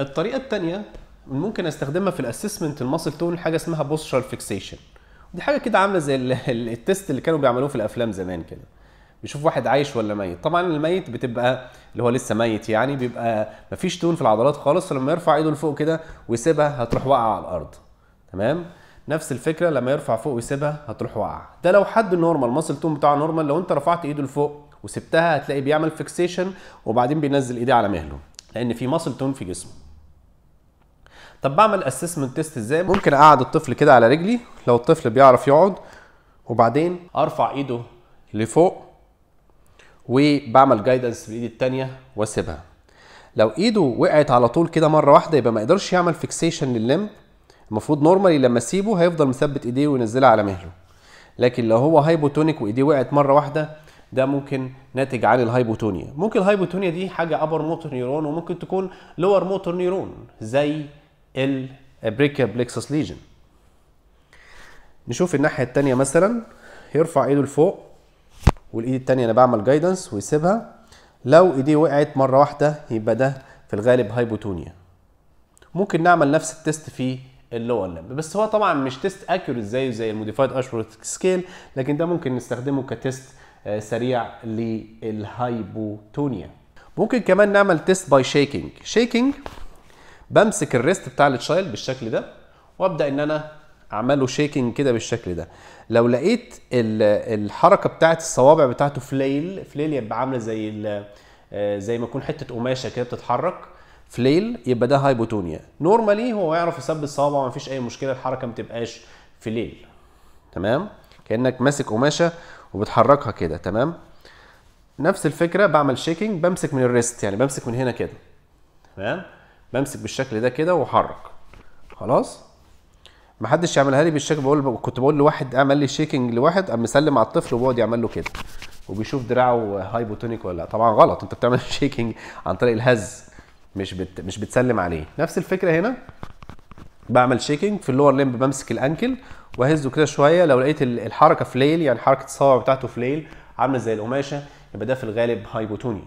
الطريقة الثانية ممكن أستخدمها في ال assessment ال muscle tone حاجة اسمها posture fixation دي حاجة كده عاملة زي ال- ال- ال test اللي كانوا بيعملوه في الأفلام زمان كده. بيشوف واحد عايش ولا ميت. طبعا الميت بتبقى اللي هو لسه ميت يعني بيبقى مفيش tone في العضلات خالص فلما يرفع إيده لفوق كده ويسيبها هتروح واقعة على الأرض. تمام؟ نفس الفكرة لما يرفع فوق ويسيبها هتروح واقعة. ده لو حد normal muscle tone بتاعه normal لو انت رفعت إيده لفوق وسبتها هتلاقي بيعمل fixation وبعدين بينزل إيديه على مهله لأن في muscle tone في جسمه. طب بعمل assessment test إزاي؟ ممكن أقعد الطفل كده على رجلي لو الطفل بيعرف يقعد وبعدين أرفع إيده لفوق وبعمل guidance بالايد التانية وأسيبها. لو إيده وقعت على طول كده مرة واحدة يبقى ما يقدرش يعمل fixation لل limb المفروض normally لما أسيبه هيفضل مثبت إيديه وينزلها على مهله. لكن لو هو hypotonic وإيديه وقعت مرة واحدة ده ممكن ناتج عن ال hypotonia ممكن ال hypotonia دي حاجة upper motor neuron وممكن تكون lower motor neuron زي ال brachial plexus lesion نشوف الناحية التانية مثلا يرفع إيده لفوق والإيد التانية أنا بعمل guidance ويسيبها. لو ايديه وقعت مرة واحدة يبقى ده في الغالب hypotonia ممكن نعمل نفس ال test في ال lower limb بس هو طبعا مش test accurate زيه زي ال modified Ashworth scale لكن ده ممكن نستخدمه ك test آه، سريع لل hypotonia ممكن كمان نعمل test by shaking shaking بمسك ال wrist بتاع ال child بالشكل ده وأبدأ إن أنا أعمله shaking كده بالشكل ده. لو لقيت ال- الحركة بتاعت الصوابع بتاعته flail flail يبقى عاملة زي آه، زي ما يكون حتة قماشة كده بتتحرك flail يبقى ده hypotonia normally هو يعرف يثبت صوابعه فيش أي مشكلة الحركة ما تبقاش flail تمام؟ كأنك ماسك قماشة وبتحركها كده تمام؟ نفس الفكرة بعمل shaking بمسك من ال wrist يعني بمسك من هنا كده. تمام؟ بمسك بالشكل ده كده واحرك خلاص؟ ما حدش يعملها لي بالشكل بقول كنت بقول لواحد اعمل لي shaking لواحد قام مسلم على الطفل وبيقعد يعمل له كده. وبيشوف دراعه hypotonic ولا لا. طبعا غلط انت بتعمل shaking عن طريق الهز مش بت... مش بتسلم عليه. نفس الفكرة هنا. بعمل shaking في ال lower limb بمسك ال ankle وأهزه كده شوية. لو لقيت ال- الحركة flail يعني حركة الصوابع بتاعته flail عاملة زي القماشة يبقى ده في الغالب hypotonia